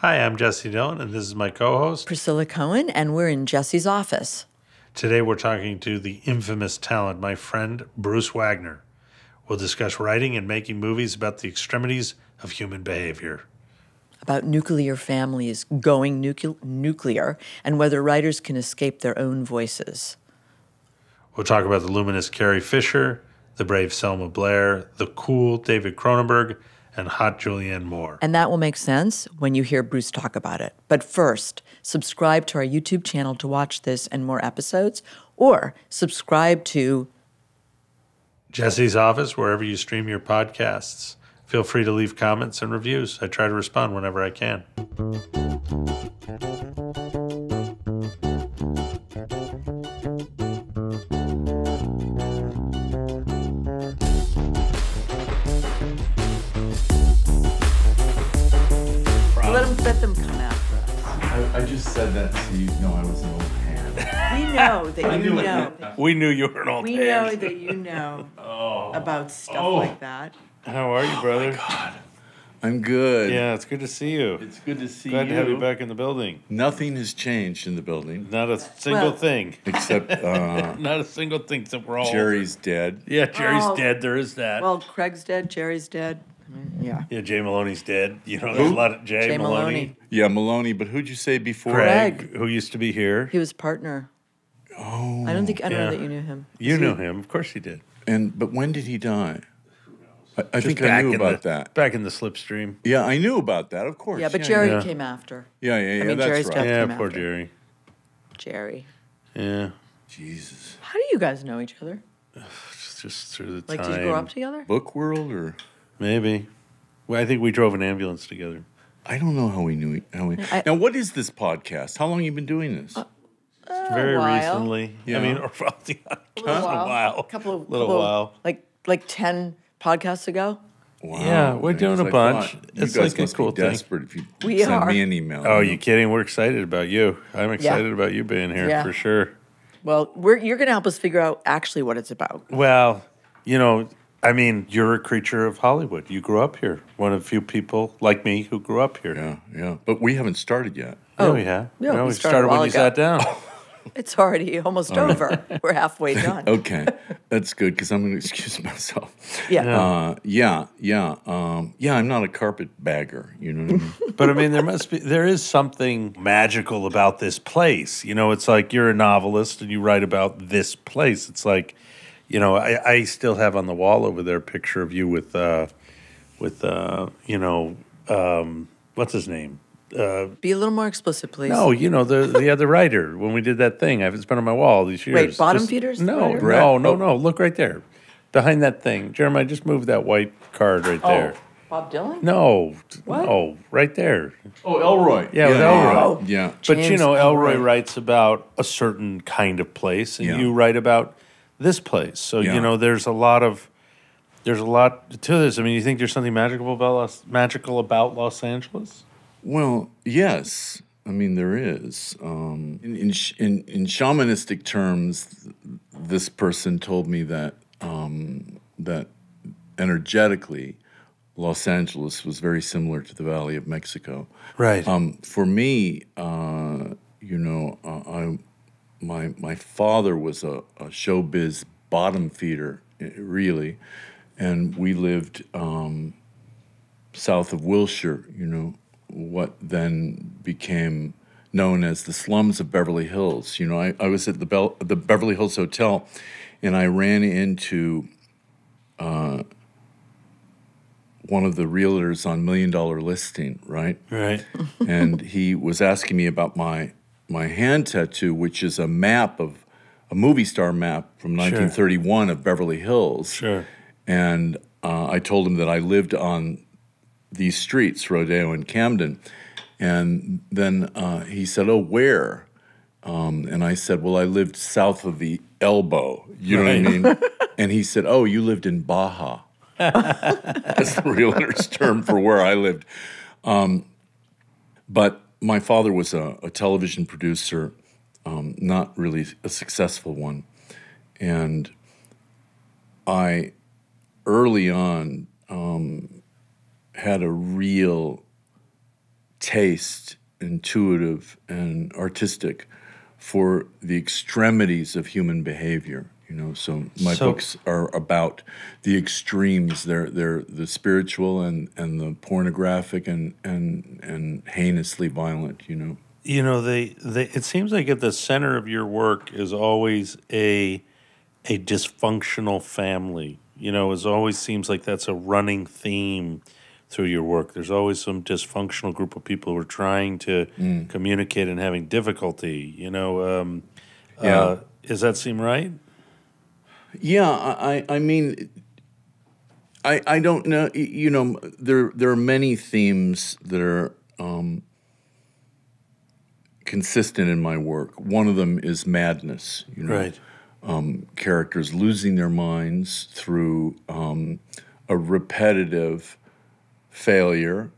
Hi, I'm Jesse Dylan, and this is my co host. Priscilla Cohen, and we're in Jesse's office. Today, we're talking to the infamous talent, my friend Bruce Wagner. We'll discuss writing and making movies about the extremities of human behavior. About nuclear families going nucle- nuclear and whether writers can escape their own voices. We'll talk about the luminous Carrie Fisher, the brave Selma Blair, the cool David Cronenberg, and hot Julianne Moore. And that will make sense when you hear Bruce talk about it. But first, subscribe to our YouTube channel to watch this and more episodes, or subscribe to Jesse's office, wherever you stream your podcasts. Feel free to leave comments and reviews. I try to respond whenever I can. I, I just said that so you know I was an old hand. We know that you knew it. know. We knew you were an old We know that you know about stuff Oh. like that. How are you, brother? God. I'm good. Yeah, it's good to see you. It's good to see you. Glad you. to have you back in the building. Nothing has changed in the building Not a single Well- thing. except uh, Not a single thing except we're all Jerry's dead. Yeah, Jerry's Oh. dead. There is that. Well, Craig's dead, Jerry's dead. Mm-hmm. Yeah. yeah, Jay Moloney's dead. You know, there's a lot of Jay, Jay Moloney. Moloney. Yeah, Moloney. But who'd you say before? Craig, Craig. who used to be here. He was partner. Oh. I don't think I don't yeah. know that you knew him. You knew him, of course you did. And but when did he die? I, I think I knew in about the, that. Back in the slipstream. Yeah, I knew about that. Of course. Yeah, but Jerry Yeah. came after. Yeah, yeah, yeah. mean, that's Jerry's right. death- Yeah, came poor after. Jerry. Jerry. Yeah, Jesus. How do you guys know each other? just through the Like, time. did you grow up together? Book world or Maybe. Well, I think we drove an ambulance together. I don't know how we knew. How we. I- now, what is this podcast? How long you been doing this? Uh, very while. recently. I mean, or probably A little while. a while. A couple of little couple while. Like like ten podcasts ago. wow. yeah, we're doing because a I bunch. thought It's you guys like a cool be thing. desperate if you We send are. me an email. Oh, you kidding? We're excited about you. I'm excited Yeah. about you being here Yeah. for sure. Well, we're you're gonna help us figure out actually what it's about. Well, you know, I mean, you're a creature of Hollywood. You grew up here. One of the few people like me who grew up here. Yeah, yeah. But we haven't started yet. Oh, yeah. yeah, no, we we started started, when while you sat down. It's already almost over. We're halfway done. Okay, that's good because I'm going to excuse myself. Yeah. Uh, yeah, yeah, um, yeah. I'm not a carpet bagger. You know what I mean? but I mean, there must be, there is something magical about this place. You know, it's like you're a novelist and you write about this place. It's like, you know, I, I still have on the wall over there a picture of you with, uh, with, uh, you know, um, what's his name? Uh, Be a little more explicit, please. no, you know the the other writer when we did that thing. I've it's been on my wall all these years. Wait, Bottom Just- Feeders No, writer? No, no, no. Look right there, behind that thing, Jeremiah. Just move that white card right there. Oh, Bob Dylan. No, What? no, right there. Oh, Ellroy. Yeah, with Ellroy. Yeah. But you know, Ellroy Ellroy. writes about a certain kind of place, and Yeah. you write about this place. So Yeah. you know, there's a lot of there's a lot to this. I mean, you think there's something magical about Los, magical about Los Angeles? Well, yes. I mean, there is. Um, in, in, in, in shamanistic terms, this person told me that um, that energetically, Los Angeles was very similar to the Valley of Mexico. Right. Um, for me, uh, you know, uh, I, my my father was a, a showbiz bottom feeder, really, and we lived um, south of Wilshire. You know, what then became known as the slums of Beverly Hills. You know, I, I was at the Bel- the Beverly Hills Hotel, and I ran into one of the realtors on Million Dollar Listing, right? right. and he was asking me about my my hand tattoo, which is a map of a movie star map from 1931 of Beverly Hills. Sure. And uh, I told him that I lived on these streets, Rodeo and Camden. And then uh, he said, "Oh, where?" Um, and I said, "Well, I lived south of the elbow." You know what I mean? and he said, "Oh, you lived in Baja." That's the realtor's term for where I lived. Um, but my father was a, a television producer, um, not really a successful one. And I, early on, um, had a real taste, intuitive, and artistic for the extremities of human behavior. You know, so my So- books are about the extremes. They're they're the spiritual and, and the pornographic and, and and heinously violent. You know. you know they, they it seems like at the center of your work is always a a dysfunctional family you know it always seems like that's a running theme through your work there's always some dysfunctional group of people who are trying to communicate and having difficulty you know um, Yeah. uh, does that seem right Yeah, I, I mean, I, I don't know. You know, there there are many themes that are um, consistent in my work. One of them is madness. You know, right um, characters losing their minds through um, a repetitive failure,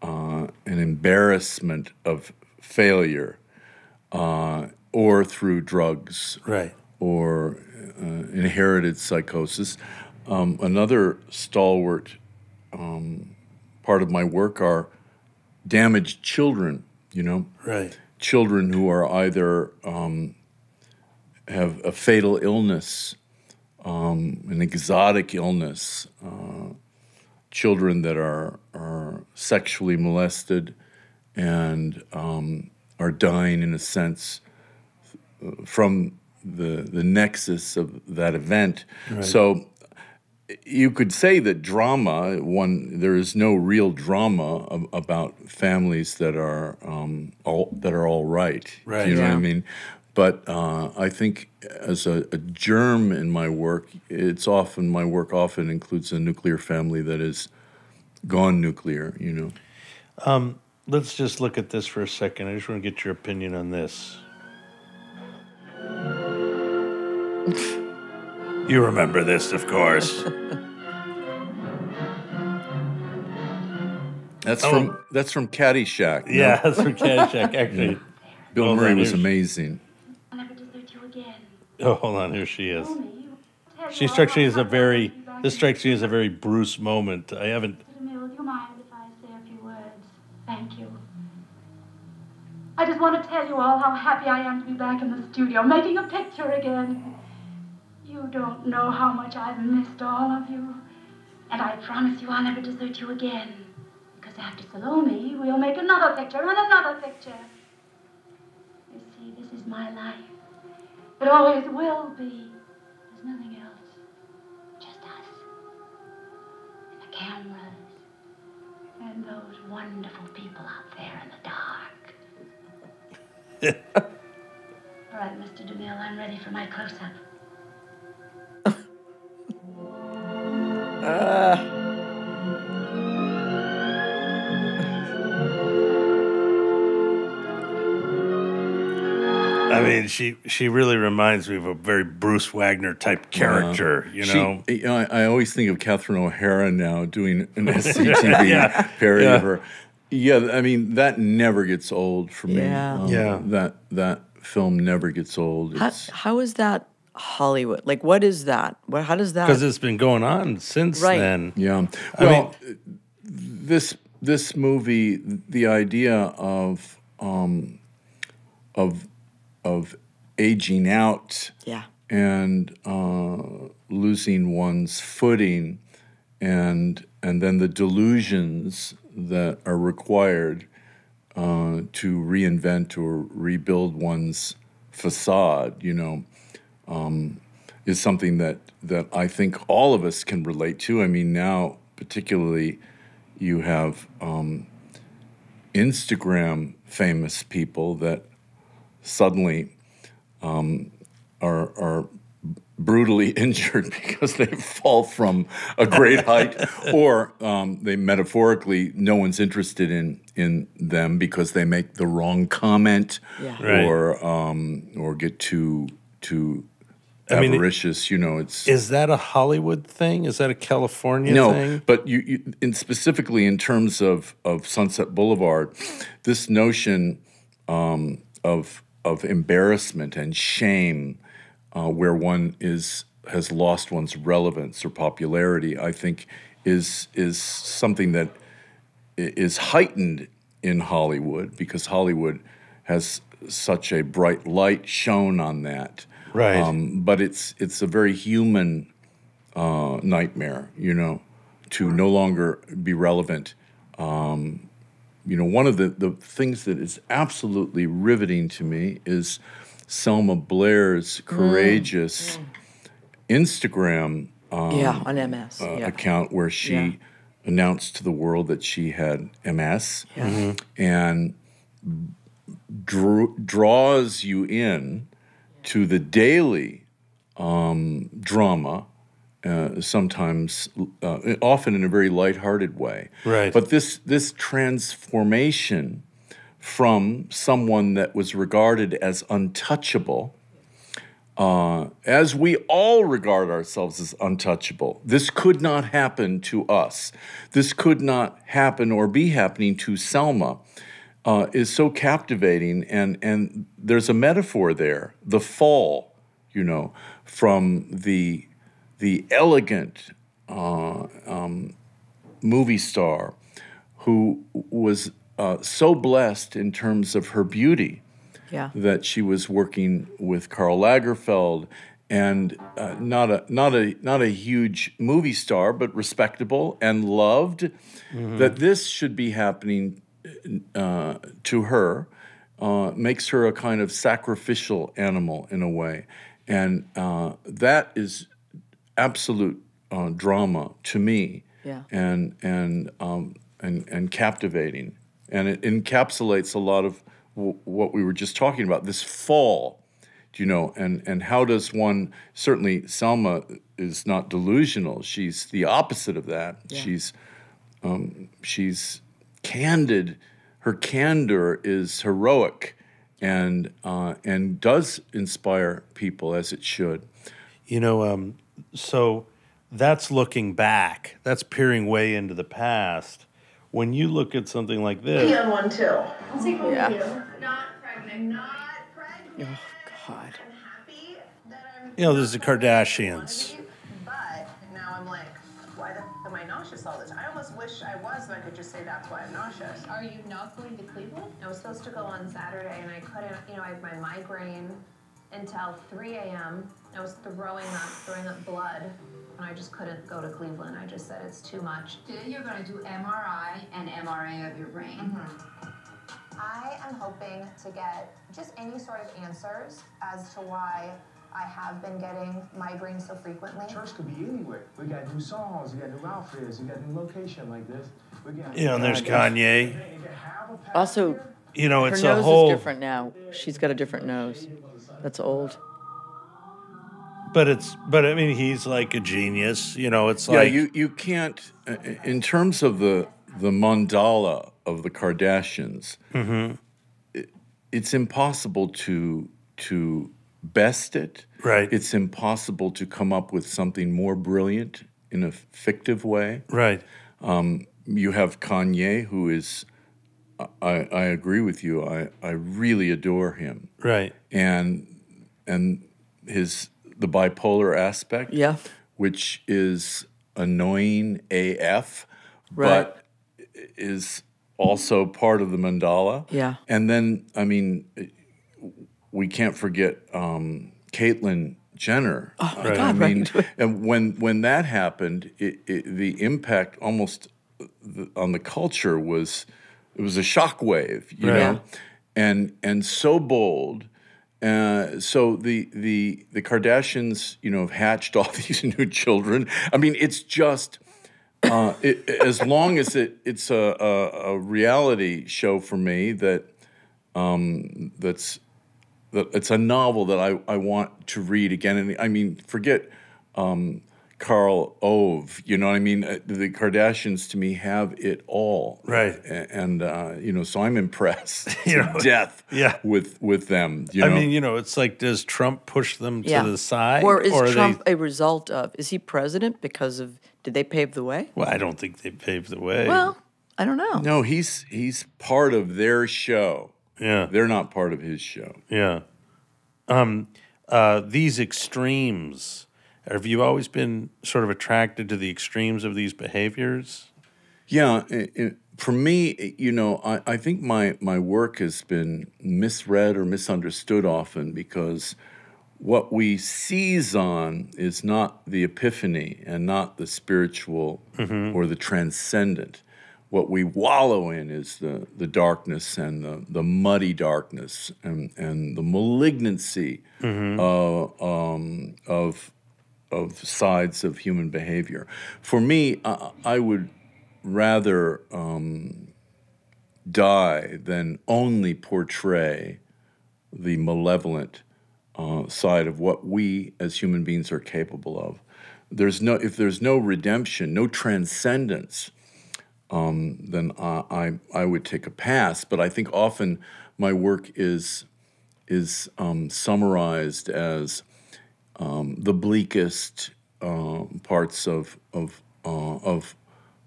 uh, an embarrassment of failure, uh, or through drugs right or inherited psychosis. Um, another stalwart um, part of my work are damaged children, you know, right children who are either um, have a fatal illness, um, an exotic illness, uh, children that are, are sexually molested and um, are dying in a sense uh, from the, the nexus of that event. So you could say that drama one there is no real drama ab- about families that are um, all that are all right. Right. You know what I mean? But uh, I think as a, a germ in my work, it's often my work often includes a nuclear family that is gone nuclear. You know. let's just look at this for a second i just want to get your opinion on this you remember this of course That's Oh. from that's from Caddyshack. no? Yeah, that's from Caddyshack. Actually, Bill Hold Murray on, was here's- amazing. I'll never desert you again. oh, hold on. Here she is. Tell me, tell She strikes me as a very. you This strikes me as a very Bruce moment. I haven't. Mr. Do you mind if I say a few words? Thank you. I just want to tell you all how happy I am to be back in the studio, making a picture again. You don't know how much I've missed all of you. And I promise you I'll never desert you again. Because after Salome, we'll make another picture and another picture. You see, this is my life. It always will be. There's nothing else. Just us. And the cameras. And those wonderful people out there in the dark. All right, Mr. DeMille, I'm ready for my close-up. She she really reminds me of a very Bruce Wagner type character. You She- know. you know, I, I always think of Catherine O'Hara now doing an SCTV Yeah, parody yeah. of her. Yeah, I mean that never gets old for me. Yeah. Um, Yeah. that that film never gets old. How, how is that Hollywood? Like, what is that? What, how does that? Because it's been going on since Right. then. yeah. I Well, this this movie, the idea of um, of of aging out yeah. and uh, losing one's footing, and and then the delusions that are required uh, to reinvent or rebuild one's facade, you know, um, is something that that I think all of us can relate to. I mean, now particularly, you have um, Instagram famous people that suddenly um, are are brutally injured because they fall from a great height, or um, they metaphorically no one's interested in in them because they make the wrong comment, Yeah. Right. or um, or get too too I mean, avaricious. you know, it's Is that a Hollywood thing? Is that a California no, thing? No, but you, you in specifically in terms of, of Sunset Boulevard, this notion um, of of embarrassment and shame, uh, where one is has lost one's relevance or popularity, I think is is something that is heightened in Hollywood because Hollywood has such a bright light shown on that. Right. Um, but it's it's a very human uh, nightmare, you know, to no longer be relevant. Um, you know, one of the, the things that is absolutely riveting to me is Selma Blair's courageous Instagram um, yeah, on MS. uh, yeah. account where she Yeah. announced to the world that she had MS Yeah. and drew, draws you in to the daily um, drama, uh, sometimes, uh, often in a very lighthearted way. Right. But this this transformation from someone that was regarded as untouchable, uh, as we all regard ourselves as untouchable, this could not happen to us. This could not happen or be happening to Selma. Uh, is so captivating, and and there's a metaphor there. The fall, you know, from the the elegant uh, um, movie star who was uh, so blessed in terms of her beauty Yeah. that she was working with Karl Lagerfeld and uh, not a not a not a huge movie star, but respectable and loved. That this should be happening uh, to her uh, makes her a kind of sacrificial animal in a way, and uh, that is absolute uh, drama to me, Yeah. and and um, and and captivating, and it encapsulates a lot of w- what we were just talking about. This fall, you know, and and how does one? Certainly, Selma is not delusional. She's the opposite of that. She's um, she's candid. Her candor is heroic, and uh, and does inspire people as it should. You know, um, so that's looking back. That's peering way into the past. When you look at something like this, on one too. I'll take one Yeah. Not pregnant. Not pregnant. Oh, God. I'm happy that I'm. You know, there's the Kardashians. But now I'm like, why the f- am I nauseous all the time? I almost wish I was, so I could just say that's why I'm nauseous. Are you not going to Cleveland? I was supposed to go on Saturday and I couldn't, you know, I had my migraine until 3 a.m. I was throwing up, throwing up blood, and I just couldn't go to Cleveland. I just said it's too much. Today you're going to do MRI and MRA of your brain. Mm-hmm. I am hoping to get just any sort of answers as to why I have been getting migraines so frequently. Church could be anywhere. We got new songs, we got new outfits, we got new location like this. We got you know, and there's Kanye. You can have a pastor Also. You know, her it's nose a whole. is different now. She's got a different nose. That's old. But it's, but I mean, he's like a genius. You know, it's Yeah, like you you can't. uh, uh In terms of the the mandala of the Kardashians, mm-hmm. it, it's impossible to to best it. Right. It's impossible to come up with something more brilliant in a fictive way. right. Um, you have Kanye, who is. I, I agree with you. I, I really adore him, Right. and and his the bipolar aspect. Yeah. which is annoying AF, Right. but is also part of the mandala. Yeah. And then, I mean, we can't forget um, Caitlyn Jenner. Oh my God, right. and when when that happened, it, it, the impact almost the, on the culture was it was a shockwave, you Right. know, and and so bold. Uh, so the the the Kardashians, you know, have hatched all these new children. I mean, it's just uh, it, as long as it it's a, a, a reality show for me that um, that's that it's a novel that I, I want to read again. And I mean, forget um, Carl Ove. You know what I mean? Uh, The Kardashians to me have it all. Right. And uh, you know, so I'm impressed You know, death. yeah. With with them. You I know? mean, you know, it's like, does Trump push them to the side, Or is are they- Trump a result of? Is he president because of? Did they pave the way? well, I don't think they paved the way. Well, I don't know. no, he's he's part of their show. yeah, They're not part of his show. yeah. Um, uh, these extremes. Have you always been sort of attracted to the extremes of these behaviors? Yeah, i- i- for me, you know, I, I think my, my work has been misread or misunderstood often because what we seize on is not the epiphany and not the spiritual or the transcendent. What we wallow in is the, the darkness and the, the muddy darkness and, and the malignancy uh, um, of, of sides of human behavior. For me, I, I would rather um, die than only portray the malevolent uh, side of what we as human beings are capable of. There's no if there's no redemption, no transcendence, um, then I, I I would take a pass. But I think often my work is is um, summarized as um, the bleakest uh, parts of of uh, of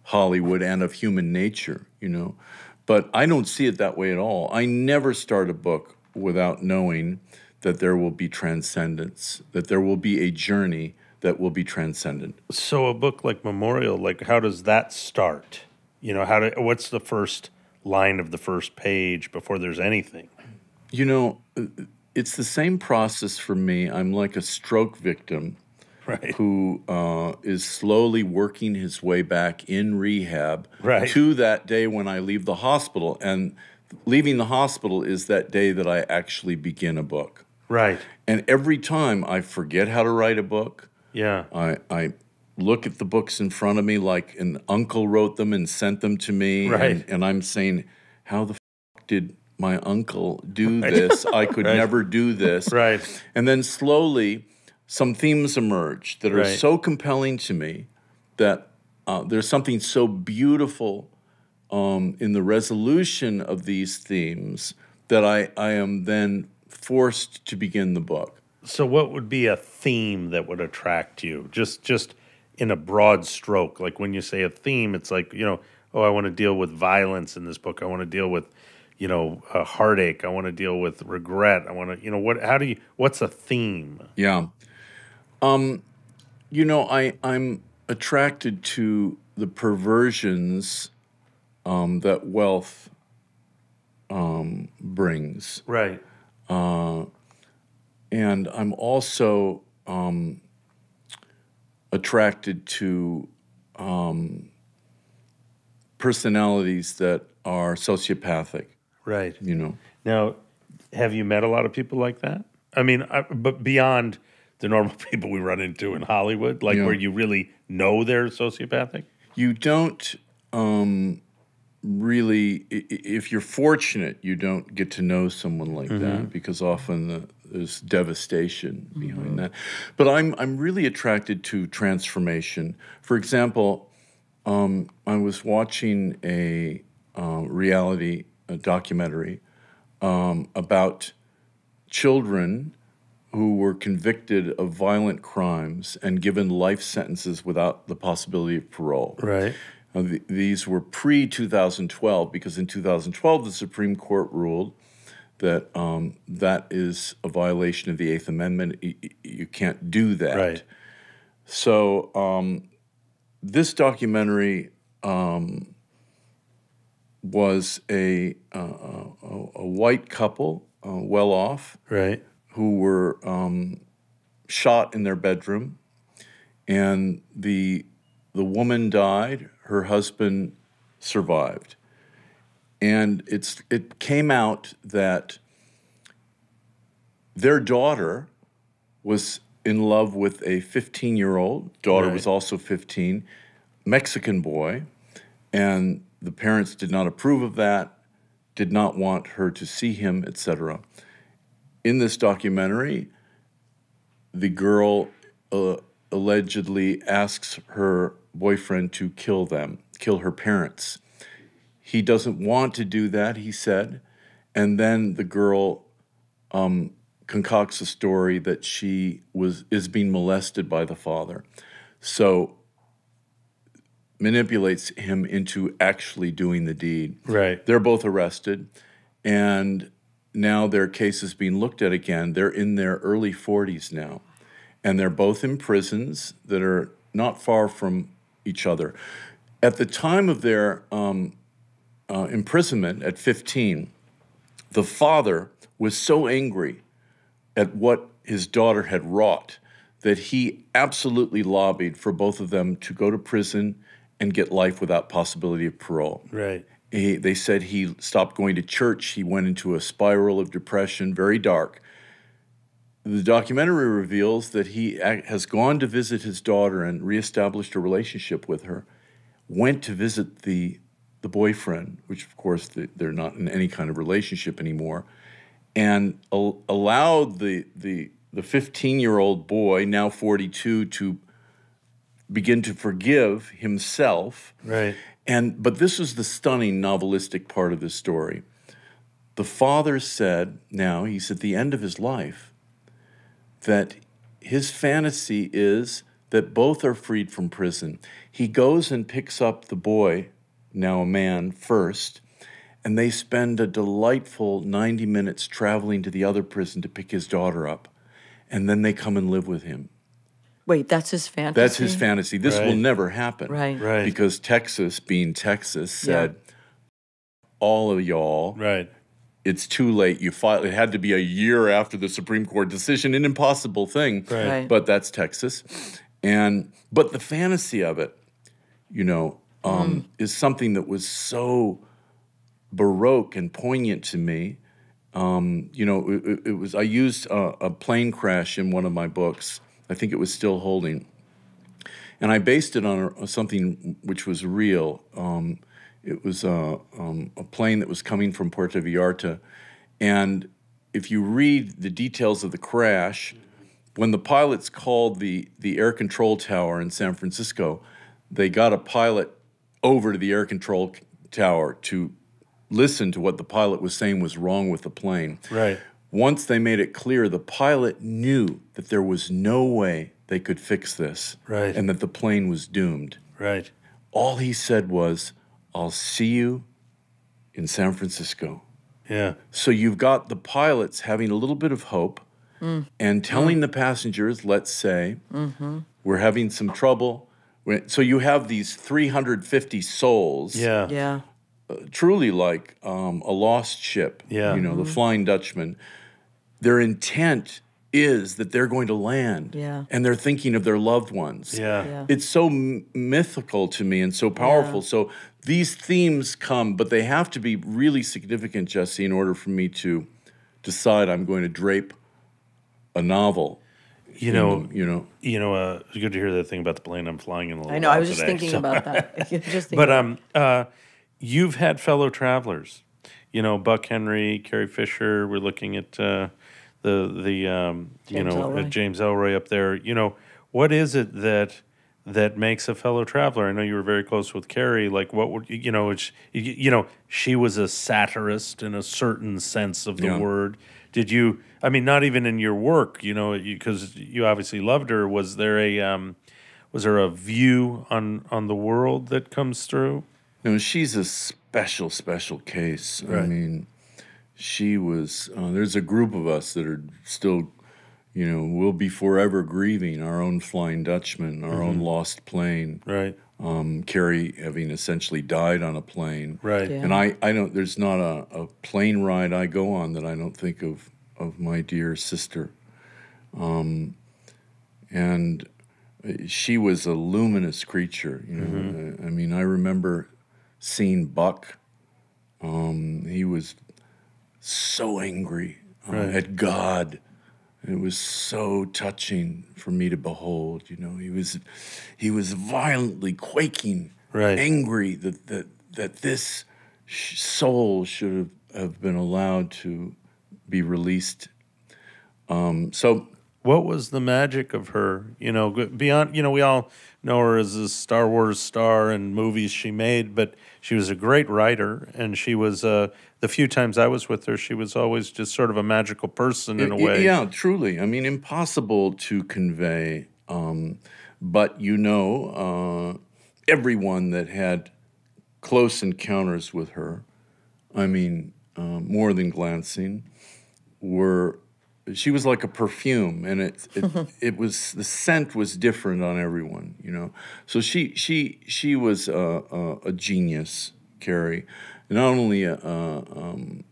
Hollywood and of human nature, you know. But I don't see it that way at all. I never start a book without knowing that there will be transcendence, that there will be a journey that will be transcendent. So a book like Memorial, like how does that start? You know, how do what's the first line of the first page before there's anything? You know, it's the same process for me. I'm like a stroke victim Right. who uh, is slowly working his way back in rehab Right. to that day when I leave the hospital. And leaving the hospital is that day that I actually begin a book. Right. And every time I forget how to write a book, Yeah. I, I look at the books in front of me like an uncle wrote them and sent them to me. Right. And, and I'm saying, how the f- did my uncle do this? I could Right. never do this. Right. And then slowly, some themes emerge that are Right. so compelling to me that uh, there's something so beautiful um, in the resolution of these themes that I, I am then forced to begin the book. So what would be a theme that would attract you? Just just in a broad stroke. Like when you say a theme, it's like, you know, oh, I want to deal with violence in this book. I want to deal with, you know, a heartache. I want to deal with regret. I want to, you know, what how do you what's a theme? Yeah. Um, you know, I I'm attracted to the perversions um, that wealth um, brings, Right. uh, and I'm also um, attracted to um, personalities that are sociopathic. Right. You know. Now, have you met a lot of people like that? I mean, I, but beyond the normal people we run into in Hollywood, like Yeah. where you really know they're sociopathic? you don't um, really if you're fortunate you don't get to know someone like that because often the, there's devastation behind that but i'm i'm really attracted to transformation for example um, i was watching a uh, reality documentary um, about children who were convicted of violent crimes and given life sentences without the possibility of parole. Right. Uh, th- these were pre 2012 because in 2012 the Supreme Court ruled that um, that is a violation of the Eighth Amendment. Y- You can't do that. Right. So um, this documentary um, was a, uh, a, a white couple, uh, well off, Right. who were um, shot in their bedroom, and the the woman died. Her husband survived, and it's it came out that their daughter was in love with a 15 year old. Daughter was also 15, Mexican boy, and the parents did not approve of that, did not want her to see him, etc in this documentary, the girl uh, allegedly asks her boyfriend to kill them, kill her parents. He doesn't want to do that, he said. And then the girl um, concocts a story that she was is being molested by the father. So manipulates him into actually doing the deed. Right. They're both arrested, and now their case is being looked at again. They're in their early 40s now, and they're both in prisons that are not far from each other. At the time of their um, uh, imprisonment at 15, the father was so angry at what his daughter had wrought that he absolutely lobbied for both of them to go to prison and get life without possibility of parole. Right. He, they said he stopped going to church. He went into a spiral of depression, very dark. The documentary reveals that he has gone to visit his daughter and reestablished a relationship with her. Went to visit the the boyfriend, which of course they're not in any kind of relationship anymore, and al- allowed the the the 15 year old boy, now 42, to begin to forgive himself. Right. And but this is the stunning novelistic part of the story. The father said, now he's at the end of his life, that his fantasy is that both are freed from prison. He goes and picks up the boy, now a man, first, and they spend a delightful 90 minutes traveling to the other prison to pick his daughter up. And then they come and live with him. Wait, that's his fantasy. That's his fantasy. This will never happen. Right. Right. Because Texas, being Texas, Yeah. said, all of y'all, Right. it's too late. You filed. It had to be a year after the Supreme Court decision, an impossible thing. Right. Right. But that's Texas, and but the fantasy of it, you know, um, is something that was so baroque and poignant to me. Um, you know, it, it- it was. I used a, a plane crash in one of my books. I think it was still holding, and I based it on a, something which was real. Um, it was a, um, a plane that was coming from Puerto Vallarta, and if you read the details of the crash, when the pilots called the the air control tower in San Francisco, they got a pilot over to the air control tower to listen to what the pilot was saying was wrong with the plane. Right. Once they made it clear, the pilot knew that there was no way they could fix this, Right. and that the plane was doomed. Right. All he said was, "I'll see you in San Francisco." Yeah. So you've got the pilots having a little bit of hope mm. and telling mm. the passengers, let's say, mm-hmm. we're having some trouble. So you have these 350 souls, Yeah. Yeah. Uh, truly like um, a lost ship. Yeah. You know, the mm-hmm. Flying Dutchman. Their intent is that they're going to land. Yeah. And they're thinking of their loved ones. Yeah. Yeah. It's so m- mythical to me and so powerful. So these themes come, but they have to be really significant, Jesse, in order for me to decide I'm going to drape a novel. You know, them, you know. you know, uh, it's good to hear that thing about the plane. I'm flying in a little I know. I while was just today, thinking so- about that. just But um, uh, you've had fellow travelers. You know, Buck Henry, Carrie Fisher. We're looking at uh, the the um, you James know Ellroy. uh, James Ellroy up there. You know, what is it that that makes a fellow traveler? I know you were very close with Carrie. Like, what would you know? It's you, you know, she was a satirist in a certain sense of the Yeah. word. Did you? I mean, not even in your work. You know, because you, obviously loved her. Was there a um, was there a view on on the world that comes through? No, she's a special, special case. I mean, she was. Uh, there's a group of us that are still, you know, we'll be forever grieving our own Flying Dutchman, our own lost plane. Right. Um, Carrie having essentially died on a plane. Right. Yeah. And I, I don't. There's not a, a plane ride I go on that I don't think of of my dear sister. Um, and uh, she was a luminous creature. You know, I, I mean, I remember seeing Buck. Um, he was so angry uh, Right. at God. It was so touching for me to behold. You know, he was he was violently quaking, Right. angry that that that this sh- soul should have, have been allowed to be released. Um, so What was the magic of her? You know, beyond, you know, we all know her as a Star Wars star and movies she made, but she was a great writer. And she was, uh, the few times I was with her, she was always just sort of a magical person in a way. Yeah, truly. I mean, impossible to convey. Um, but you know, uh, everyone that had close encounters with her, I mean, uh, more than glancing, were. She was like a perfume, and it, it it was the scent was different on everyone, you know. So she she she was a, a, a genius, Carrie, not only uh, um,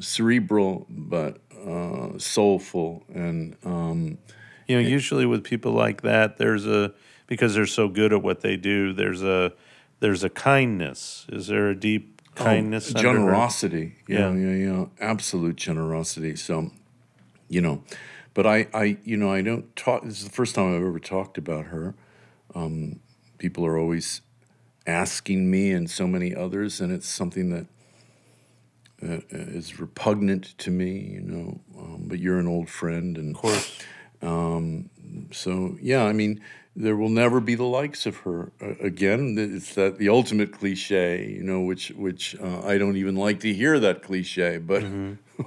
cerebral but uh, soulful and um, You know, usually with people like that, there's a because they're so good at what they do. There's a there's a kindness. Is there a deep kindness? Oh, generosity. Yeah, Yeah. yeah, yeah, absolute generosity. So, you know, but I, I, you know, I don't talk. This is the first time I've ever talked about her. Um, people are always asking me and so many others, and it's something that uh, is repugnant to me. You know, um, but you're an old friend, and Of course. so yeah, I mean, there will never be the likes of her uh, again. It's that the ultimate cliche, you know, which which uh, I don't even like to hear that cliche, but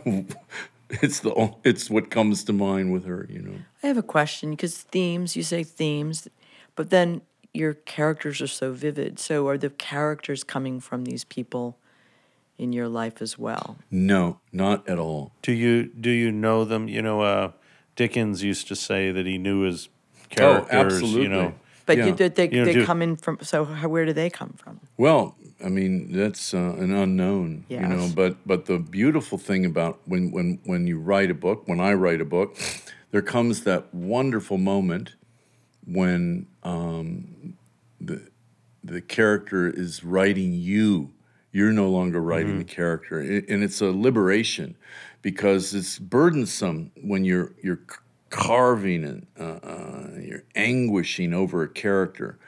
it's the it's what comes to mind with her, you know. I have a question because themes, you say themes, but then your characters are so vivid. So are the characters coming from these people in your life as well? No, not at all. Do you do you know them? You know, uh, Dickens used to say that he knew his characters. Oh, absolutely. You know, But Yeah. you, they, they, You know, they do- come in from, so how, where do they come from? Well, I mean that's uh, an unknown, you know. But but the beautiful thing about when when when you write a book, when I write a book, there comes that wonderful moment when um, the the character is writing you. You're no longer writing the character, and it's a liberation because it's burdensome when you're you're carving and uh, uh, you're anguishing over a character,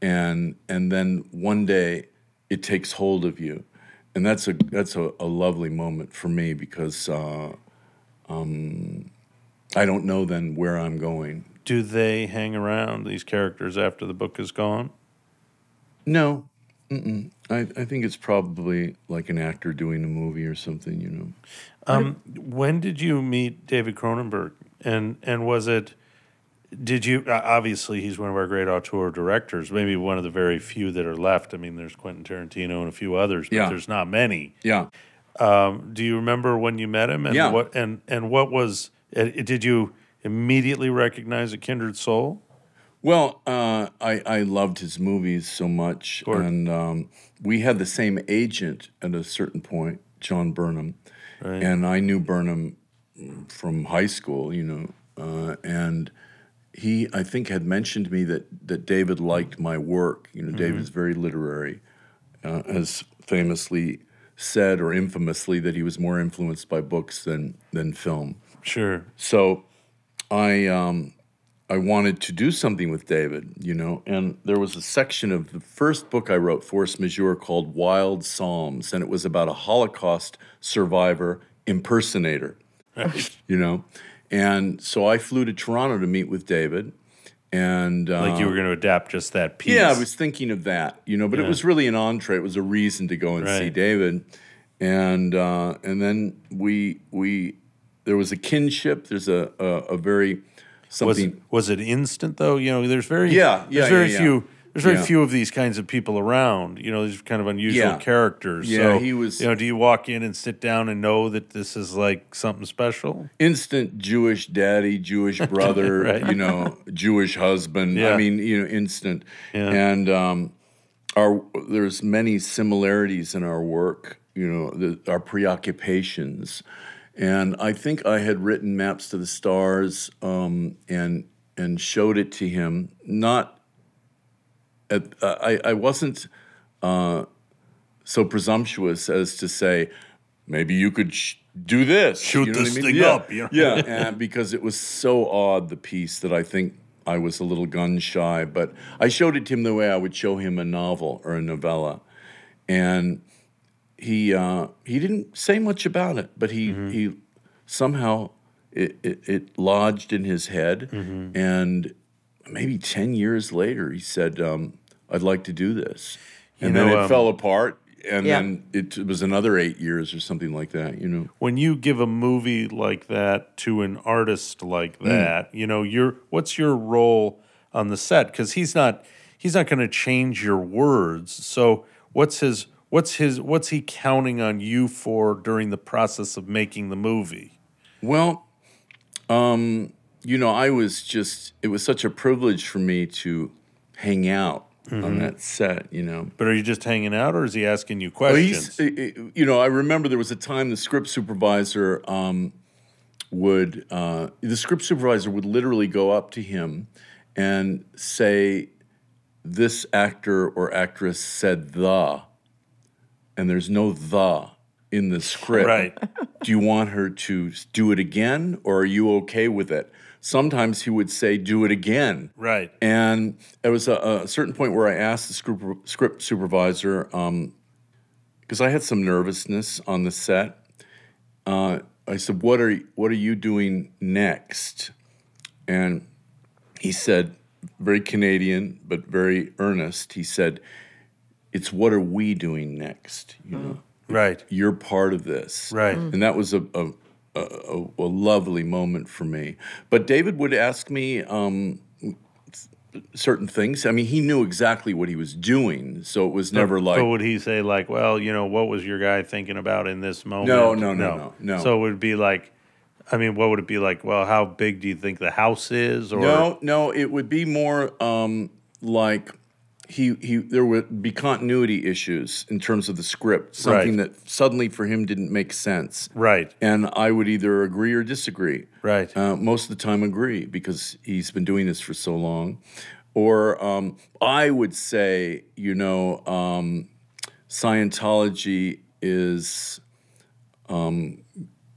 and and then one day it takes hold of you, and that's a that's a, a lovely moment for me because uh, um, I don't know then where I'm going. do they hang around these characters after the book is gone? No, Mm-mm. I, I think it's probably like an actor doing a movie or something, you know. Um, when did you meet David Cronenberg? And and was it? Did you obviously he's one of our great auteur directors, maybe one of the very few that are left. I mean, there's Quentin Tarantino and a few others, but Yeah. there's not many. Yeah. Um, do you remember when you met him? And Yeah. What and and what was? Uh, did you immediately recognize a kindred soul? Well, uh, I, I loved his movies so much, and um, we had the same agent at a certain point, John Burnham, Right. and I knew Burnham from high school, you know, uh, and he I think had mentioned to me that that David liked my work. You know, David's very literary, uh, has famously said or infamously that he was more influenced by books than than film. Sure. So I um, I wanted to do something with David, you know, and there was a section of the first book I wrote, Force Majeure, called Wild Psalms, and it was about a Holocaust survivor impersonator, you know. And so I flew to Toronto to meet with David, and uh, Like you were going to adapt just that piece. yeah, I was thinking of that, you know, but it was really an entree. It was a reason to go and see David, and uh, and then we we there was a kinship. There's a a, a very Was something. it, was it instant though? You know, there's very Yeah, yeah, there's very yeah, yeah. few there's very Yeah. few of these kinds of people around. You know, these kind of unusual Yeah. characters. Yeah, so, he was- You know, do you walk in and sit down and know that this is like something special? instant Jewish daddy, Jewish brother, Right. you know, Jewish husband. Yeah. I mean, you know, instant. And um, our there's many similarities in our work. You know, the, our preoccupations, and I think I had written maps to the stars um, and and showed it to him. Not at, uh, I I wasn't uh, so presumptuous as to say maybe you could sh- do this Shoot you know this I mean? thing yeah. up, you know? yeah and because it was so odd the piece that i think i was a little gun shy but i showed it to him the way i would show him a novel or a novella and he uh, he didn't say much about it but he Mm-hmm. he somehow it, it, it lodged in his head Mm-hmm. and maybe 10 years later he said um, i'd like to do this You and then it um, fell apart and Yeah. then it was another eight years or something like that you know When you give a movie like that to an artist like Mm. that, you know, your what's your role on the set? Because he's not he's not going to change your words. So what's his what's his what's he counting on you for during the process of making the movie? Well, um, you know, I was just, it was such a privilege for me to hang out on that set. You know. But are you just hanging out, or is he asking you Well, questions? he's, uh, uh, you know, I remember there was a time the script supervisor um, would, uh, the script supervisor would literally go up to him and say, "This actor or actress said the," and there's no the in the script. Right. Do you want her to do it again, or are you okay with it? Sometimes he would say, "Do it again." right. And it was a, a certain point where I asked the script, script supervisor, because I had some nervousness on the set. Uh, I said, "What are what are you doing next?" And he said, very Canadian but very earnest. He said, "It's what are we doing next?" You know, Right. you're part of this, Right. And that was a a, a, a lovely moment for me. But David would ask me um, certain things. I mean, he knew exactly what he was doing, so it was never like But would he say like, well, you know, what was your guy thinking about in this moment? No, no, no, no, no. So it would be like, I mean, what would it be like? Well, how big do you think the house is? Or no, no. It would be more um, like he he. There would be continuity issues in terms of the script, something Right. that suddenly for him didn't make sense. Right. And I would either agree or disagree. Right. Uh, most of the time, agree because he's been doing this for so long. Or um, I would say, you know, um, Scientology is um,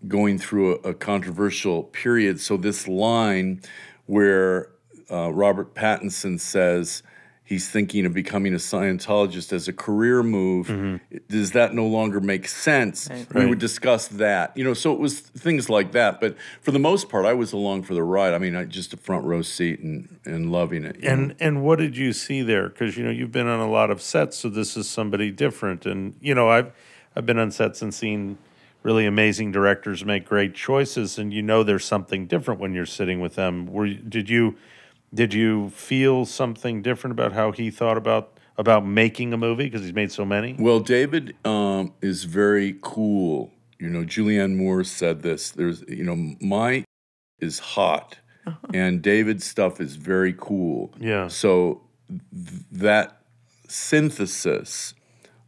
going through a, a controversial period. So this line where uh, Robert Pattinson says he's thinking of becoming a Scientologist as a career move, mm-hmm. does that no longer make sense? We would discuss that. You know, so it was things like that. But for the most part, I was along for the ride. I mean, I just a front row seat and, and loving it. you know. And and what did you see there? Because you know you've been on a lot of sets, so this is somebody different. And you know I've I've been on sets and seen really amazing directors make great choices, and you know there's something different when you're sitting with them. Were did you did you feel something different about how he thought about about making a movie because he's made so many? Well, David um, is very cool. You know, Julianne Moore said this. There's, you know, my is hot, and David's stuff is very cool. Yeah. So th- that synthesis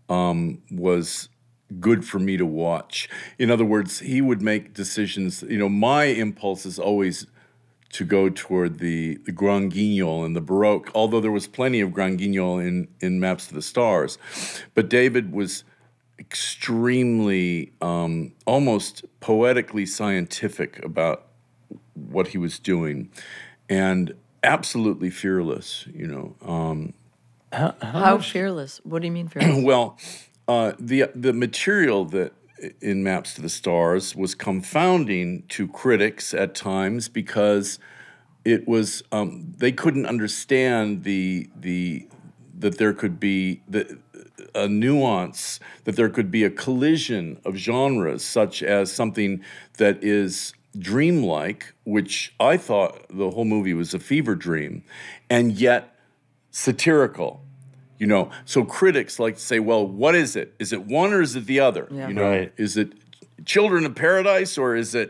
um, was good for me to watch. In other words, he would make decisions. You know, my impulse is always to go toward the, the Grand Guignol and the Baroque, although there was plenty of Grand Guignol in, in Maps to the Stars. But David was extremely, um, almost poetically scientific about what he was doing and absolutely fearless, you know. Um, How fearless? What do you mean fearless? well, uh, the the material that in Maps to the Stars was confounding to critics at times because it was um, they couldn't understand the the that there could be the a nuance that there could be a collision of genres such as something that is dreamlike which i thought the whole movie was a fever dream and yet satirical you know so critics like to say well what is it is it one or is it the other Yeah. you know Right. is it children of paradise or is it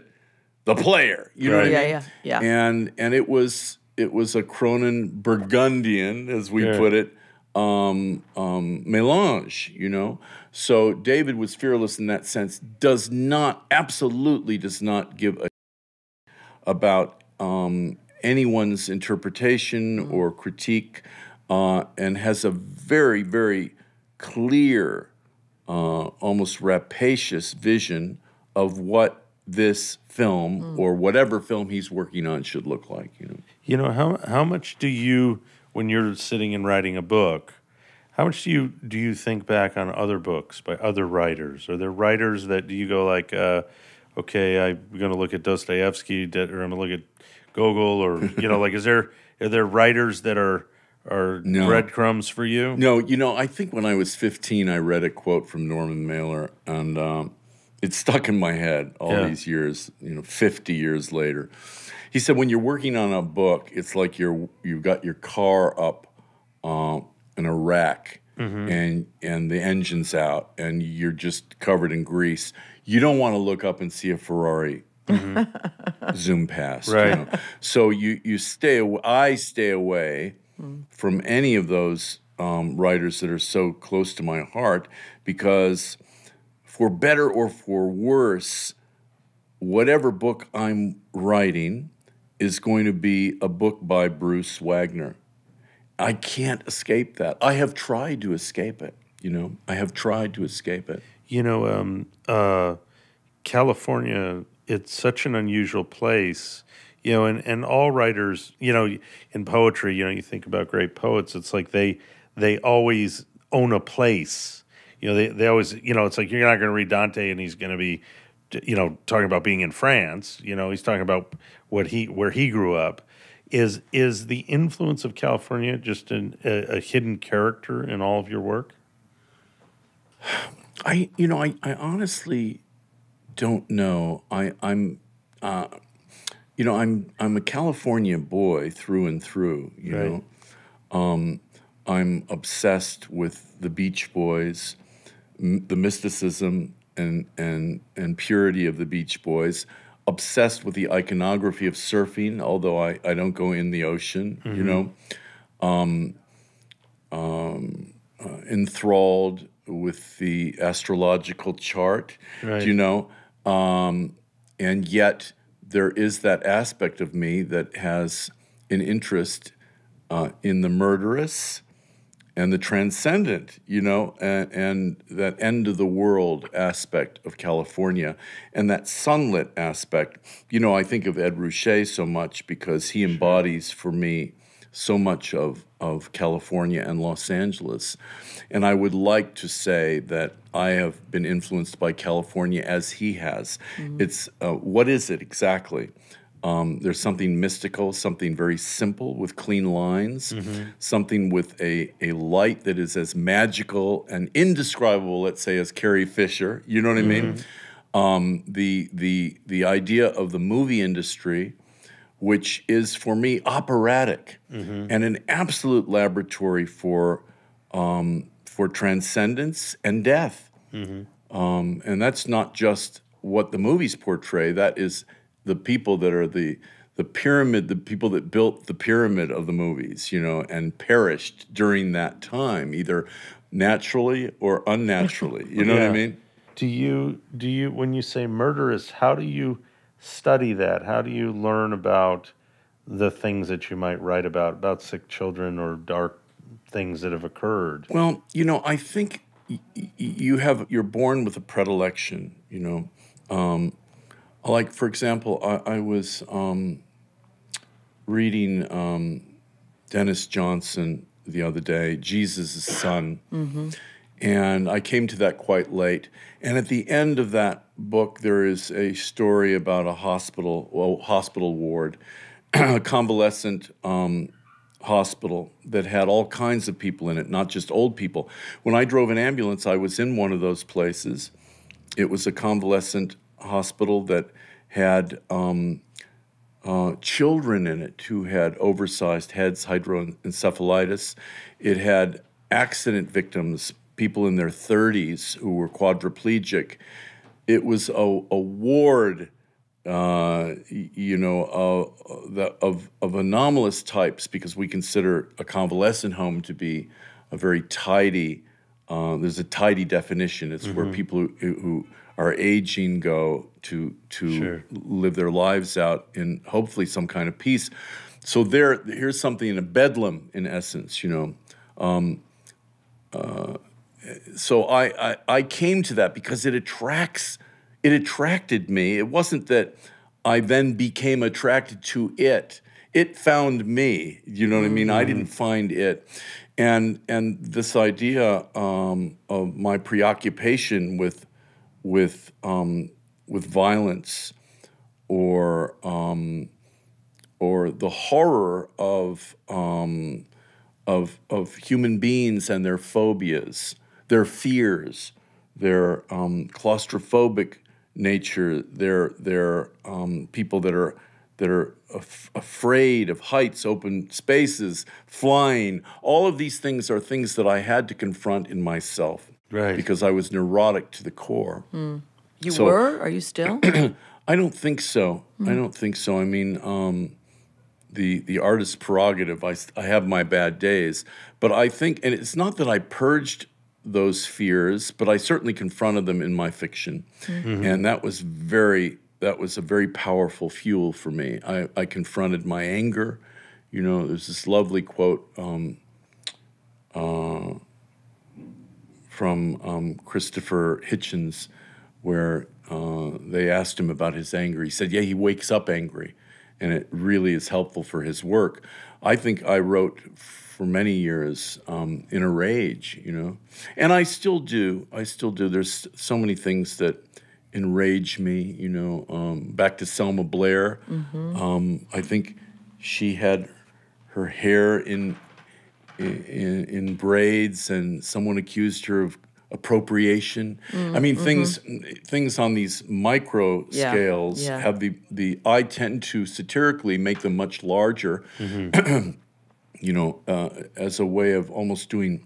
the player you know what I mean? Yeah, yeah, yeah. and and it was it was a Cronin Burgundian, as we Yeah. put it, um, um, melange. You know, so David was fearless in that sense. Does not absolutely does not give a about um, anyone's interpretation or critique, uh, and has a very very clear, uh, almost rapacious vision of what this film or whatever film he's working on should look like. You know. You know how how much do you when you're sitting and writing a book? How much do you do you think back on other books by other writers? Are there writers that do you go like, uh, okay, I'm going to look at Dostoevsky, or I'm going to look at Gogol, or you know, like, is there are there writers that are are No. breadcrumbs for you? No, you know, I think when I was 15, I read a quote from Norman Mailer, and um, it stuck in my head all Yeah. these years, you know, 50 years later. He said, when you're working on a book, it's like you're you've got your car up uh, in a rack, and and the engine's out, and you're just covered in grease. You don't want to look up and see a Ferrari zoom past. you Right. know. So you you stay. I stay away from any of those um, writers that are so close to my heart because, for better or for worse, whatever book I'm writing is going to be a book by Bruce Wagner. I can't escape that. I have tried to escape it. You know, I have tried to escape it. You know, um, uh, California, it's such an unusual place. You know, and, and all writers, you know, in poetry, you know, you think about great poets, it's like they they always own a place. You know, they, they always, you know, it's like you're not going to read Dante and he's going to be, you know, talking about being in France. You know, he's talking about what he where he grew up. Is is the influence of California just an, a, a hidden character in all of your work? I, you know, I, I honestly don't know. I, I'm, uh, you know, I'm, I'm a California boy through and through. You Right. know, um, I'm obsessed with the Beach Boys, m- the mysticism and and and purity of the Beach Boys. Obsessed with the iconography of surfing, although I, I don't go in the ocean. You know, um, um, uh, enthralled with the astrological chart. Right. You know? Um, and yet there is that aspect of me that has an interest uh, in the murderous and the transcendent, you know, and, and that end of the world aspect of California and that sunlit aspect. You know, I think of Ed Ruscha so much because he embodies for me so much of, of California and Los Angeles. And I would like to say that I have been influenced by California as he has. It's uh, what is it exactly? Um, there's something mystical, something very simple with clean lines, something with a, a light that is as magical and indescribable, let's say, as Carrie Fisher. You know what I mean? Um, the, the, the idea of the movie industry, which is for me operatic and an absolute laboratory for, um, for transcendence and death. Um, and that's not just what the movies portray. That is the people that are the the pyramid, the people that built the pyramid of the movies, you know, and perished during that time, either naturally or unnaturally. You know what I mean? Do you do you when you say murderous, how do you study that? How do you learn about the things that you might write about about sick children or dark things that have occurred? Well, you know, I think y- y- you have you're born with a predilection. You know, um, like for example, I, I was um, reading um, Denis Johnson the other day, Jesus' son, and I came to that quite late. And at the end of that book, there is a story about a hospital, well, hospital ward, a convalescent um, hospital that had all kinds of people in it, not just old people. When I drove an ambulance, I was in one of those places. It was a convalescent hospital that had um, uh, children in it who had oversized heads, hydroencephalitis. It had accident victims, people in their 30s who were quadriplegic. It was a, a ward, uh, you know, uh, the, of, of anomalous types because we consider a convalescent home to be a very tidy, uh, there's a tidy definition. It's where people who, who are aging go to to Sure. live their lives out in hopefully some kind of peace. So there, here's something in a bedlam, in essence, you know. Um, uh, so I, I I came to that because it attracts, it attracted me. It wasn't that I then became attracted to it. It found me. You know what I mean? I didn't find it. And and this idea um, of my preoccupation with with um, with violence or um, or the horror of um, of of human beings and their phobias, their fears, their um, claustrophobic nature, their their um, people that are that are af- afraid of heights, open spaces, flying. All of these things are things that I had to confront in myself, Right. Because I was neurotic to the core. You So- were? Are you still? I don't think so. I don't think so. I mean, um, the the artist's prerogative. I, I have my bad days, but I think, and it's not that I purged those fears, but I certainly confronted them in my fiction, and that was very that was a very powerful fuel for me. I, I confronted my anger. You know, there's this lovely quote um, uh, from um, Christopher Hitchens where uh, they asked him about his anger. He said, Yeah, he wakes up angry, and it really is helpful for his work. I think I wrote for many years um, in a rage, you know, and I still do. I still do. There's so many things that enrage me, you know. Um, back to Selma Blair, um, I think she had her hair in in, in braids and someone accused her of appropriation. I mean, things things on these micro Yeah, scales yeah. have the the I tend to satirically make them much larger. you know, uh, as a way of almost doing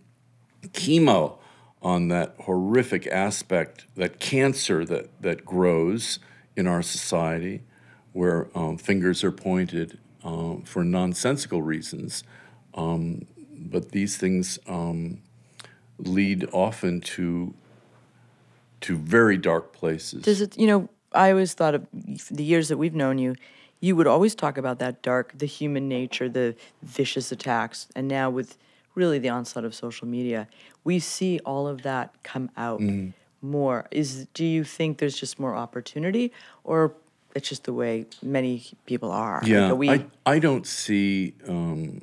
chemo on that horrific aspect, that cancer that that grows in our society, where um, fingers are pointed um, for nonsensical reasons but these things um, lead often to to very dark places. Does it, you know, I always thought of the years that we've known you, you would always talk about that dark, the human nature, the vicious attacks. And now with really the onslaught of social media, we see all of that come out Mm-hmm. more. Is do you think there's just more opportunity or it's just the way many people are? Like, yeah, are we, I I don't see. Um,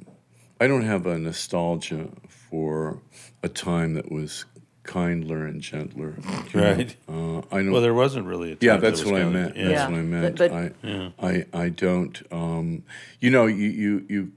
I don't have a nostalgia for a time that was kindler and gentler. you know. Right. Uh, I don't. Well, there wasn't really a time Yeah, that's was what I meant. Yeah. That's Yeah, what I but- meant. but- I, I, I don't. Um, you know, you, you, you,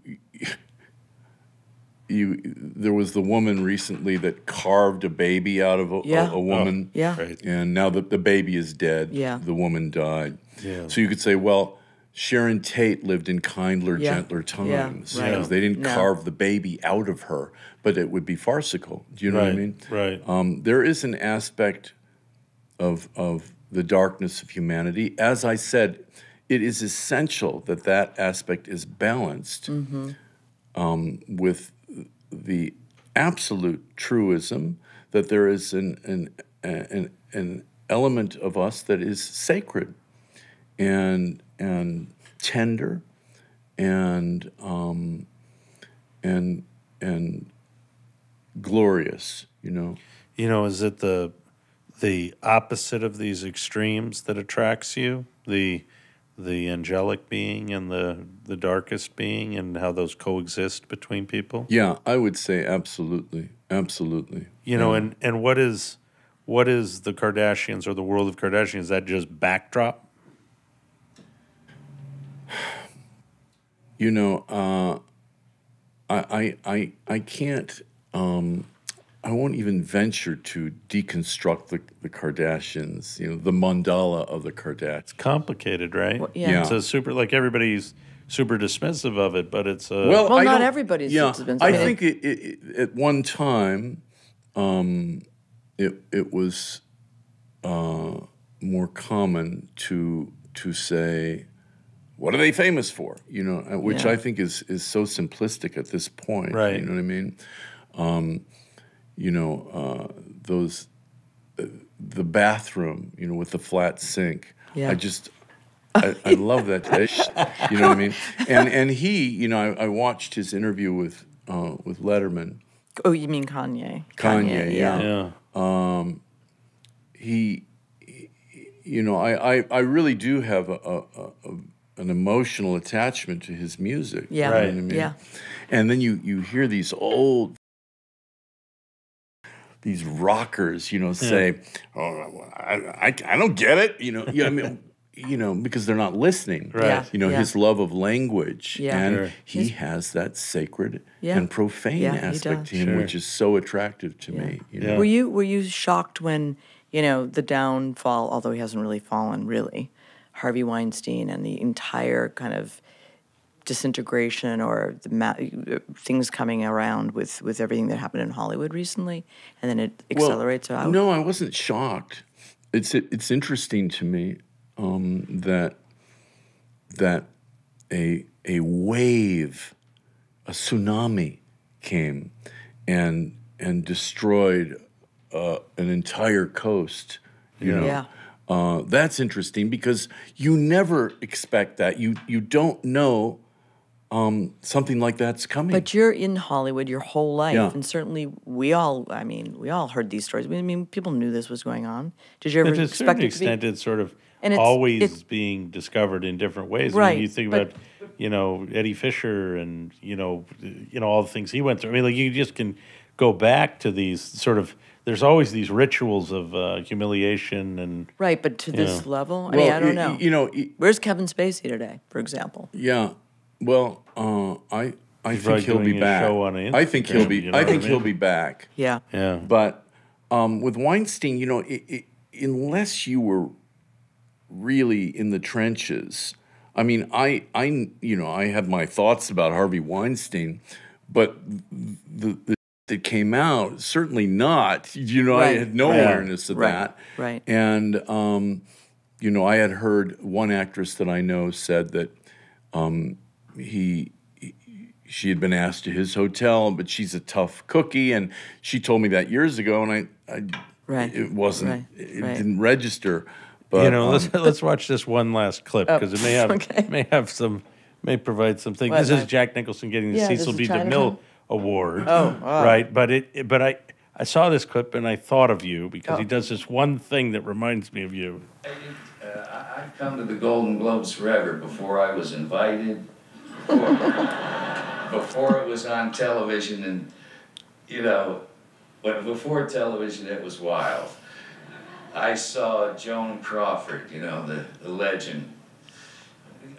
you. There was the woman recently that carved a baby out of a, a- Yeah. a, woman. Yeah. Right. And now that the baby is dead, Yeah. the woman died. Yeah. So you could say, well, Sharon Tate lived in kindler, Yeah. gentler Yeah, times right. because they didn't No. carve the baby out of her, but it would be farcical. Do you know what I mean? right. Um, there is an aspect of of the darkness of humanity. As I said, it is essential that that aspect is balanced um, with the absolute truism that there is an an, an an element of us that is sacred and and tender and um, and and glorious. You know. You know, is it the the opposite of these extremes that attracts you? The the angelic being and the the darkest being and how those coexist between people? Yeah, I would say absolutely, absolutely. You know, and and what is what is the Kardashians or the world of Kardashians? Is that just backdrop? You know, uh, I, I, I, I can't. Um, I won't even venture to deconstruct the, the Kardashians. You know, the mandala of the Kardashians. It's complicated, right? Well, yeah. It's a super like everybody's super dismissive of it, but it's a Well, Well, not everybody's Yeah, dismissive. I I think it, it, it, at one time, um, it it was uh, more common to to say, "What are they famous for?" You know, uh, which Yeah. I think is is so simplistic at this point. Right. You know what I mean? Um, you know, uh, those uh, the bathroom, you know, with the flat sink. Yeah. I just I, I love that dish. You know what I mean? And and he, you know, I, I watched his interview with uh, with Letterman. oh, you mean Kanye? Kanye, yeah. yeah. He, he- you know, I, I, I really do have a, a, a, a- an emotional attachment to his music. Yeah. you know Right. I mean? Yeah. And then you you hear these old these rockers, you know, hmm. say, "Oh, I, I, I don't get it," you know. Yeah, I mean, you know, because they're not listening. Right. Yeah. You know, yeah. his love of language, Yeah. and Sure. he has that sacred Yeah. and profane Yeah, aspect to him, Sure. which is so attractive to Yeah. me. You Yeah. know? Were you were you shocked when you know the downfall? Although he hasn't really fallen, really, Harvey Weinstein and the entire kind of disintegration or the ma- things coming around with with everything that happened in Hollywood recently, and then it Well, accelerates out. No, I wasn't shocked. It's it's interesting to me um, that that a a wave, a tsunami came, and and destroyed uh, an entire coast. You know, Yeah. Uh, that's interesting because you never expect that. You you don't know um, something like that's coming. But you're in Hollywood your whole life, Yeah. and certainly we all. I mean, we all heard these stories. I mean, people knew this was going on. Did you ever But to a expect certain it to be? extent, it's sort of And it's- always it's- being discovered in different ways. I Right, mean, you think but- about, you know, Eddie Fisher and you know, you know all the things he went through. I mean, like you just can go back to these sort of. There's always these rituals of uh, humiliation and Right, but to this Yeah. level, I mean, I don't know. y- You know, y- Where's Kevin Spacey today, for example? yeah. Well, uh, I I He's think he'll be back. show on I think he'll be. you know I think I he'll be back. Yeah. yeah. But um, with Weinstein, you know, it, it, unless you were really in the trenches, I mean, I, I, you know, I had my thoughts about Harvey Weinstein, but the, the that came out certainly not. You know, I had no right, awareness of right, that. right. And um, you know, I had heard one actress that I know said that um, he she had been asked to his hotel, but she's a tough cookie, and she told me that years ago, and I, I Right, it wasn't, right, it right. didn't register. But you know, um, let's let's watch this one last clip Oh, because it may have okay. may have some may provide some things. What, This is Jack Nicholson getting the Yeah, Cecil B. DeMille Chinatown? Award. Oh, wow. right. But it, it- but I I saw this clip and I thought of you because he Oh. does this one thing that reminds me of you. Uh, I- I've come to the Golden Globes forever before I was invited, before, before it was on television, and you know, but before television, it was wild. I saw Joan Crawford, you know, the, the legend, the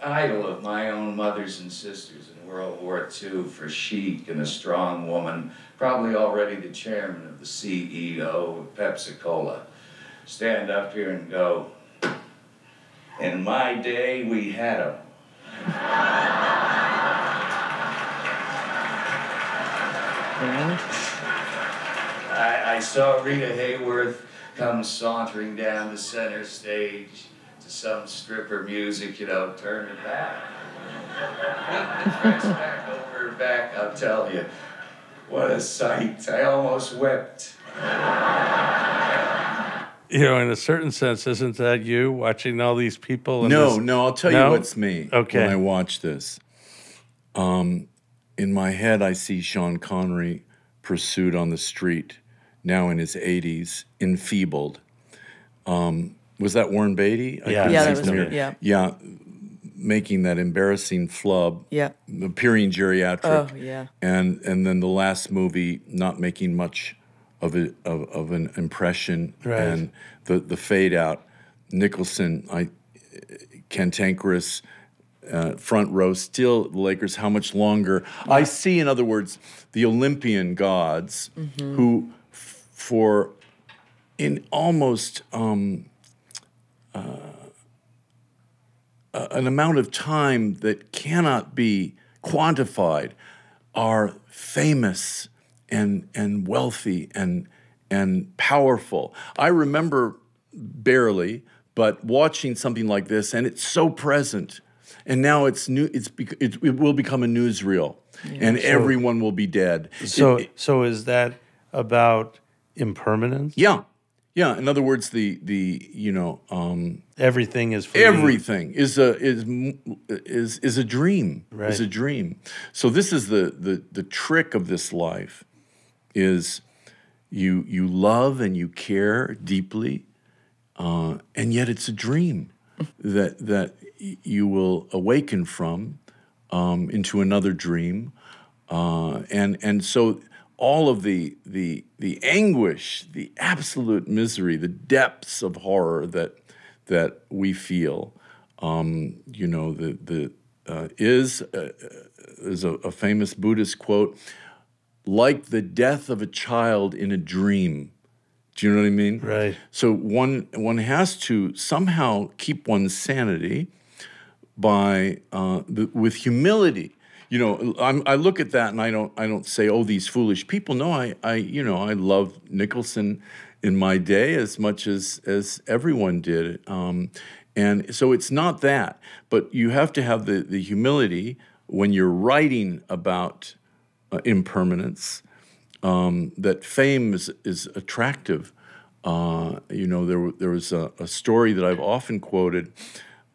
idol of my own mothers and sisters in World War II for chic and a strong woman, probably already the chairman of the CEO of Pepsi Cola, stand up here and go, in my day, we had them. And I, I saw Rita Hayworth come sauntering down the center stage some stripper music, you know, turn her back. Press back over her back, I'll tell you. What a sight. I almost wept. You know, in a certain sense, isn't that you watching all these people? in no, this- no, I'll tell No? you what's me Okay. when I watch this. Um, in my head, I see Sean Connery pursued on the street, now in his 80s, enfeebled. Um, was that Warren Beatty? I Yeah. couldn't Yeah, that was from yeah. Yeah, making that embarrassing flub. Yeah. Appearing geriatric. Oh, yeah. And and then the last movie not making much of a, of, of an impression Right. and the the fade out. Nicholson, I cantankerous, uh, front row, still Lakers. How much longer? I see, in other words, the Olympian gods who, f- for in almost um, uh, an amount of time that cannot be quantified, are famous and and wealthy and and powerful. I remember barely, but watching something like this, and it's so present. And now it's new. It's it, it will become a newsreel, and everyone will be dead. So, It- so is that about impermanence? yeah, yeah. In other words, the the you know um, Everything is everything is a is is is a dream. Is a dream. So this is the the the trick of this life, is you you love and you care deeply, uh, and yet it's a dream that that you will awaken from um, into another dream, uh, and and so all of the the the anguish, the absolute misery, the depths of horror that that we feel, um, you know, the the uh, is uh, is a, a famous Buddhist quote, like the death of a child in a dream. Do you know what I mean? Right. So one one has to somehow keep one's sanity by uh, the, with humility. You know, I'm, I look at that and I don't I don't say, oh, these foolish people. No, I I you know I love Nicholson in my day as much as as everyone did, um, and so it's not that, but you have to have the the humility when you're writing about uh, impermanence, um, that fame is, is attractive. Uh, you know, there, there was a, a story that I've often quoted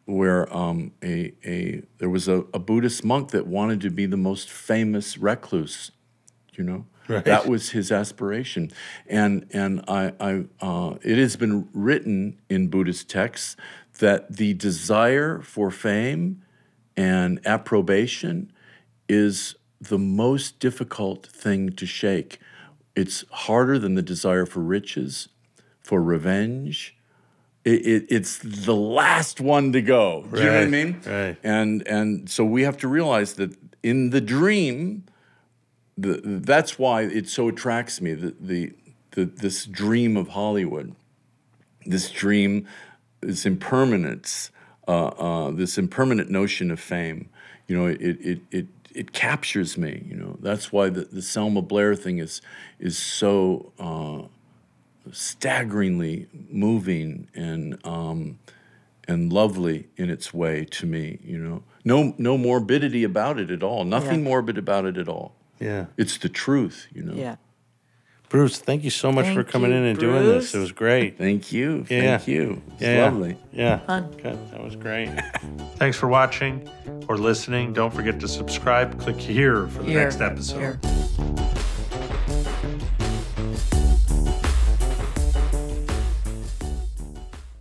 where um, a, a, there was a, a Buddhist monk that wanted to be the most famous recluse, you know? Right. That was his aspiration. And, and I, I, uh, it has been written in Buddhist texts that the desire for fame and approbation is the most difficult thing to shake. It's harder than the desire for riches, for revenge. It, it, it's the last one to go. Do you know what I mean? right. And and so we have to realize that in the dream, the, that's why it so attracts me. The, the the this dream of Hollywood, this dream, this impermanence, uh, uh, this impermanent notion of fame. You know, it it it it captures me. You know, that's why the, the Selma Blair thing is is so uh, staggeringly moving and um, and lovely in its way to me. You know, no no morbidity about it at all. Nothing Yeah. morbid about it at all. Yeah. It's the truth. You know. Yeah. Bruce, thank you so much for coming you, in and doing this. It was great. Thank you. Yeah. Thank you. It's Yeah, yeah. lovely. Yeah. Fun. Good. That was great. Thanks for watching or listening. Don't forget to subscribe. Click here for the Here. next episode. Here.